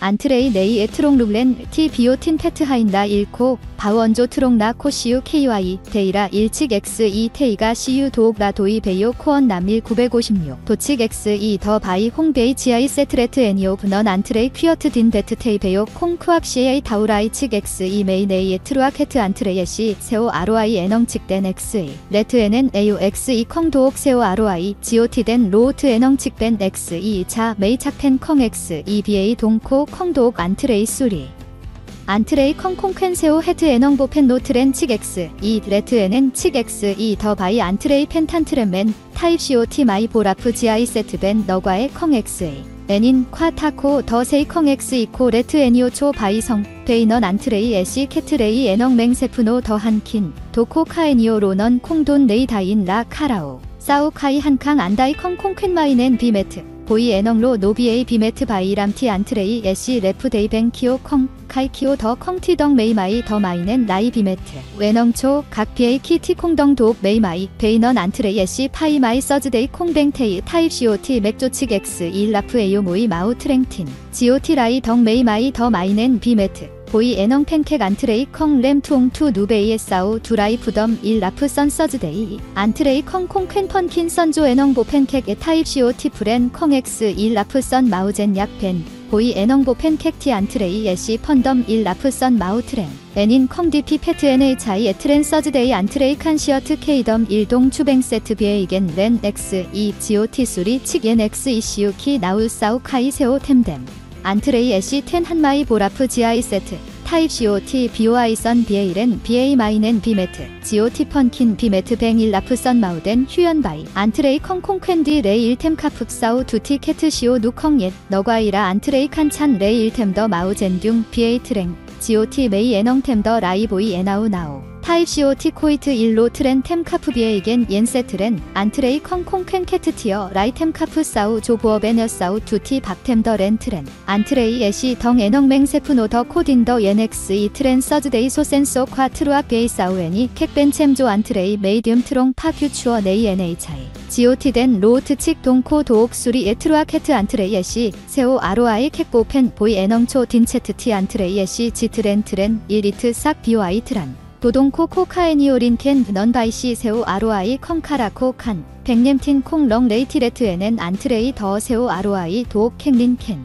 안트레이 네이 에트롱 룩렌 티 비오틴 페트 하인다 1코 바원조 트롱 나 코시유 KY 데이라 일칙 X2 테이가 CU 도옥 라 도이 베이오 코언 남일 956 도칙 X2 더 바이 홍베이 지아이 세트레트 애니오 분넌 안트레이 퀴어트 딘 베트 테이 베요 콩 쿠악 CA 다우라이 칙 X2 메이 네이 에트루아 캐트 안트레이 시 세오 ROI 에넘 칙된 XA 레트 에는 AO X2 콩 도옥 세오 ROI GOT 된 로우트 칙된 X2 자 메이 착펜 콩 X2 BA 동코 콩독 안트레이 수리. 안트레이 콩콩 캔세오 헤드 에넘보 펜 노트렌 칙 X 이 레트에는 칙 X 이더 바이 안트레이 펜탄트렌맨 타입 COT 마이 보라프 지아이 세트벤 너과의 콩 XA 애닌 콰 타코 더 세이 콩 X 이코 레트 애니오 초 바이성 베이넌 안트레이 애시 캐트레이 에넘 맹세프노 더 한킨 도코 카에니오 로넌 콩돈 네이 다인 라 카라오. 사우 카이 한캉 안다이 콩콩 퀸마이넨 비메트 보이 에넘로 노비에이 비메트 바이 람티 안트레이 애쉬 레프 데이뱅 키오 콩 카이 키오 더 콩티덩 메이마이 더 마이넨 라이 비메트. 웨넘초 각비에이 키티 콩덩 독 메이마이 베이넌 안트레이 애쉬 파이 마이 서즈데이 콩뱅 테이 타입 COT 맥조칙 X 일라프 에요 모이 마우 트랭틴. GOT 라이 덩 메이마이 더 마이넨 비메트 보이 에넘 팬케 안트레이 콩 램투옹 투 누베이에 싸우 두라이 부덤 일 라프 선 서즈데이. 안트레이 콩콩 퀸 펀킨 선조 에넘보 팬케 에 타입 시오 티프렌 콩 엑스 일 라프 선 마우젠 약펜 보이 에넘보 팬케 티 안트레이 에시 펀덤 일 라프 선 마우트렌. 애닌 콩 디피 페트 NHI 에트렌 서즈데이 안트레이 칸시어트 케이덤 일동 추뱅 세트 비에이겐 렌 엑스 이 GOT 수리 칙엔 엑스 이시우 키 나우 사우 카이 세오 템뎀 안트레이 애쉬 텐 한마이 보라프 지아이 세트 타입 COT BOI 선 BA렌 BA 마이넨 비메트 GOT 펀킨 비메트 뱅일 라프 선 마우덴 휴연바이 안트레이 콩콩 캔디 레이 일템 카프 사우 두티 캐트 시오 누컹 옛 너과이라 안트레이 칸찬 레이 일템 더 마우 젠듐 BA 트랭 GOT 메이 에넝템 더 라이보이 에나우 나우 타입 COT 코이트 일로 트렌 템카프 비에이겐 옌세 트렌 안트레이 콩콩 캔캐트 티어 라이템 카프 사우 조보어 베너 사우 두티 박템 더 렌트렌 안트레이 애시 덩 에넉 맹 세프노 더 코딘 더 옌엑스 이 트렌 서즈데이 소센소 콰 트루아 게이 사우애니 캡벤 챔조 안트레이 메이디움 트롱 파큐 추어 네이 NHI GOT 된 로우트 칙 동코 도옥 수리 에트루아 캐트 안트레이 애시 세오 ROI 캡보 펜 보이 에넘초 딘체트 티 안트레이 애시 지트렌 트렌 이리트 싹 비오아이 트란 도동코 코카에니오린 캔 넌바이시 세오 아로아이 컹카라코 칸. 백냄틴 콩 렁 레이티레트에는 안트레이 더 세오 아로아이 도옥 캔린 캔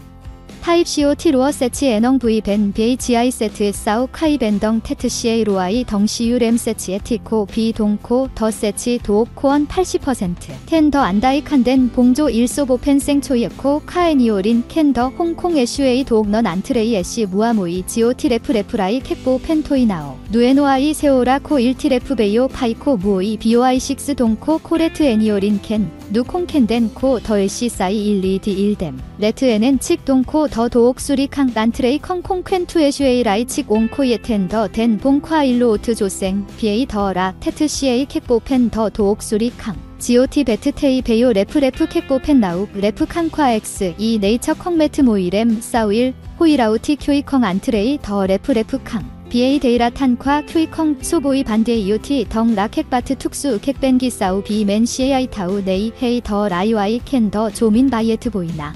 타입 CO 티로어 세치 에넘 V 벤 BHI 세트 사우 카이 벤덩 테트 CA 로아이 덩시유 램 세치에 티코 비 동코 더 세치 도옥 코언 80% 텐더 안다이 칸덴 봉조 일소보 펜생 초이코 카에니오린 캔더 홍콩 애슈에이 도옥 넌 안트레이 애쉬 무아모이 지오 티 레프 레프라이 캡보 펜토이 나오. 누에노아이 세오라 코 일티 레프 베이오 파이코 무오이 비오아이 식스 동코 코레트 애니오린 캔 누콩 캔덴 코 더엘시 사이 1 2디 1뎀 레트 에는 칙 동코 더 도옥 수리 캉 난트레이 컹콩 퀸투에슈에이 라이칙 옹코이에텐 더덴 봉콰 일로오트 조생 비에이 더라 테트시에이 캣보펜 더 도옥 수리 캉 지오티 베트테이 베요 레프 레프 캣보펜 나우 레프 캉콰 엑스 이 네이처 컹메트 모이렘 사우일 호이라우티 큐이컹 안트레이 더 레프 레프 캉 비에이 데이라 탄콰 큐이컹 소보이 반데이오티 덩 라켓바트 툭수 캣뱅기 사우 비맨 시에아이 타우 네이 헤이 더 라이와이 캔 더 조민 바이에트 보이나